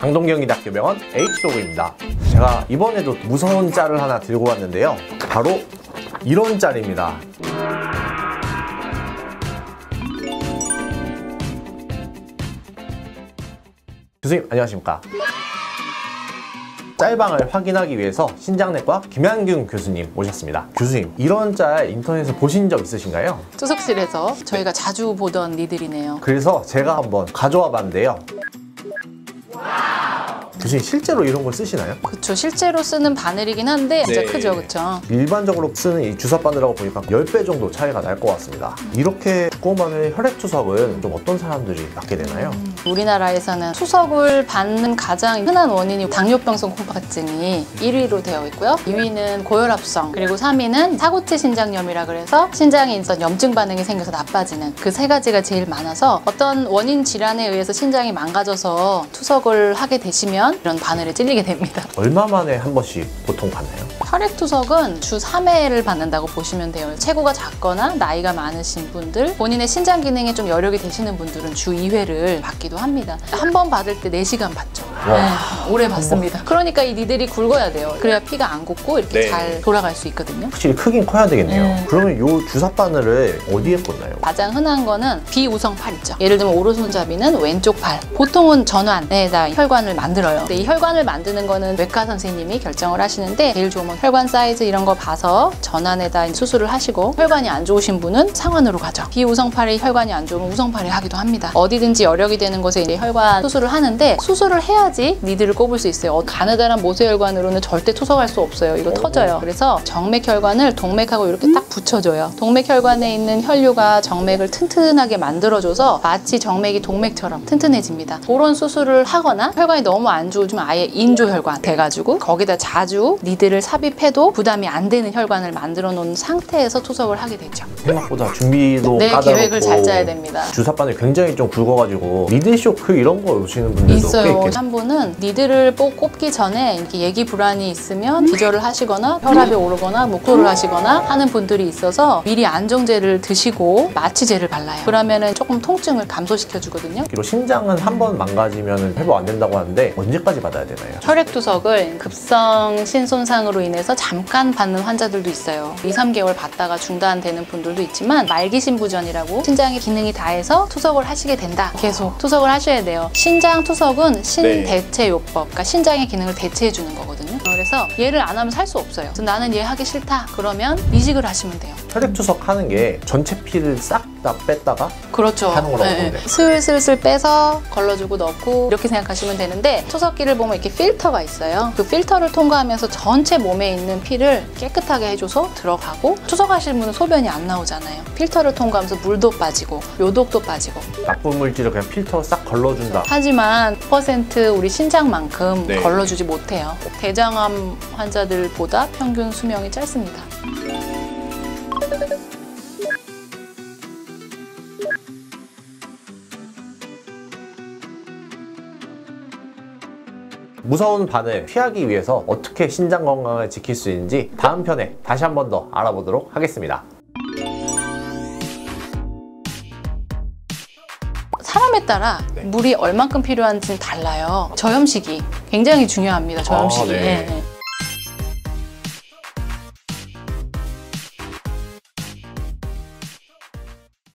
강동경의대학교병원 H로그입니다. 제가 이번에도 무서운 짤을 하나 들고 왔는데요. 바로 이런 짤입니다. 교수님 안녕하십니까? 짤방을 확인하기 위해서 신장내과 김한균 교수님 모셨습니다. 교수님 이런 짤 인터넷에서 보신 적 있으신가요? 투석실에서 저희가 자주 보던 니들이네요. 그래서 제가 한번 가져와 봤는데요. 교수님 실제로 이런 걸 쓰시나요? 그쵸. 실제로 쓰는 바늘이긴 한데 진짜 네. 크죠, 그쵸? 일반적으로 쓰는 이 주사 바늘하고 보니까 10배 정도 차이가 날 것 같습니다. 이렇게 두꺼운 바늘 혈액 투석은 좀 어떤 사람들이 맞게 되나요? 우리나라에서는 투석을 받는 가장 흔한 원인이 당뇨병성 콩팥증이 1위로 되어 있고요. 2위는 고혈압성, 그리고 3위는 사고체 신장염이라 그래서 신장에 있던 염증 반응이 생겨서 나빠지는 그 세 가지가 제일 많아서 어떤 원인 질환에 의해서 신장이 망가져서 투석을 하게 되시면 이런 바늘에 찔리게 됩니다. 얼마 만에 한 번씩 보통 받나요? 혈액 투석은 주 3회를 받는다고 보시면 돼요. 체구가 작거나 나이가 많으신 분들, 본인의 신장 기능에 좀 여력이 되시는 분들은 주 2회를 받기도 합니다. 한 번 받을 때 4시간 받죠. 와. 네, 오래 받습니다. 그러니까 이 needle이 굵어야 돼요. 그래야 피가 안 굳고 이렇게 네. 잘 돌아갈 수 있거든요. 확실히 크긴 커야 되겠네요. 네. 그러면 이 주사 바늘을 어디에 꽂나요? 가장 흔한 거는 비우성 팔 있죠. 예를 들면 오른손잡이는 왼쪽 팔. 보통은 전완에다 혈관을 만들어요. 근데 이 혈관을 만드는 거는 외과 선생님이 결정을 하시는데 제일 좋으면 혈관 사이즈 이런 거 봐서 전완에다 수술을 하시고 혈관이 안 좋으신 분은 상완으로 가죠. 비우성팔이 혈관이 안 좋으면 우성팔이 하기도 합니다. 어디든지 여력이 되는 곳에 이제 혈관 수술을 하는데 수술을 해야지 니들을 꼽을 수 있어요. 어, 가느다란 모세혈관으로는 절대 투석할 수 없어요. 이거 터져요. 그래서 정맥혈관을 동맥하고 이렇게 딱 붙여줘요. 동맥혈관에 있는 혈류가 정맥을 튼튼하게 만들어줘서 마치 정맥이 동맥처럼 튼튼해집니다. 그런 수술을 하거나 혈관이 너무 안 좋으면 아예 인조혈관 돼가지고 거기다 자주 니들을 삽입해도 부담이 안 되는 혈관을 만들어 놓은 상태에서 투석을 하게 되죠. 생각보다 준비도 네, 까다롭고 계획을 잘 짜야 됩니다. 주사 바늘 굉장히 좀 굵어가지고 needle 쇼크 이런 거 오시는 분들도 꽤 있어요. 있겠어요. 한 분은 needle을 꼭 꼽기 전에 이렇게 얘기 불안이 있으면 기절을 하시거나 혈압이 오르거나 구토를 하시거나 하는 분들이 있어서 미리 안정제를 드시고 마취제를 발라요. 그러면은 조금 통증을 감소시켜 주거든요. 기로 신장은 한 번 망가지면 회복 안 된다고 하는데 언제까지 받아야 되나요? 혈액 투석을 급성 신손상으로 인해서 잠깐 받는 환자들도 있어요. 2, 3개월 받다가 중단되는 분들도 있지만 말기 신부전이라고 신장의 기능이 다해서 투석을 하시게 된다. 계속 투석을 하셔야 돼요. 신장 투석은 신대체요법, 그러니까 신장의 기능을 대체해 주는 거거든요. 그래서 얘를 안 하면 살 수 없어요. 나는 얘 하기 싫다. 그러면 이식을 하시면 돼요. 혈액 투석 하는 게 전체 피를 싹 다 뺐다가 그렇죠. 하는 거라고 네, 보는데. 네. 슬슬슬 빼서 걸러주고 넣고 이렇게 생각하시면 되는데 투석기를 보면 이렇게 필터가 있어요. 그 필터를 통과하면서 전체 몸에 있는 피를 깨끗하게 해줘서 들어가고 투석하실 분은 소변이 안 나오잖아요. 필터를 통과하면서 물도 빠지고 요독도 빠지고 나쁜 물질을 그냥 필터로 싹 걸러준다. 하지만 100% 우리 신장만큼 네. 걸러주지 못해요. 대장암 환자들보다 평균 수명이 짧습니다. 무서운 바늘 피하기 위해서 어떻게 신장 건강을 지킬 수 있는지 다음 편에 다시 한 번 더 알아보도록 하겠습니다. 사람에 따라 네. 물이 얼만큼 필요한지는 달라요. 저염식이 굉장히 중요합니다. 저염식이. 아, 네. 예, 예.